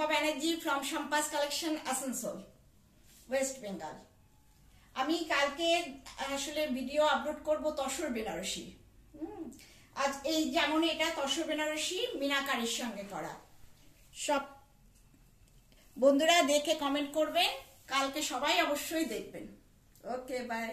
Shampa Banerjee from Shampa's collection Asansol West Bengal আমি কালকে, আসলে ভিডিও আপলোড করব তসর বেনারসি। আজ এই যেমন এটা, তসর বেনারসি, মিনাকারির সঙ্গে করা। সব বন্ধুরা দেখে কমেন্ট করবেন, কালকে সবাই অবশ্যই দেখবেন। Okay bye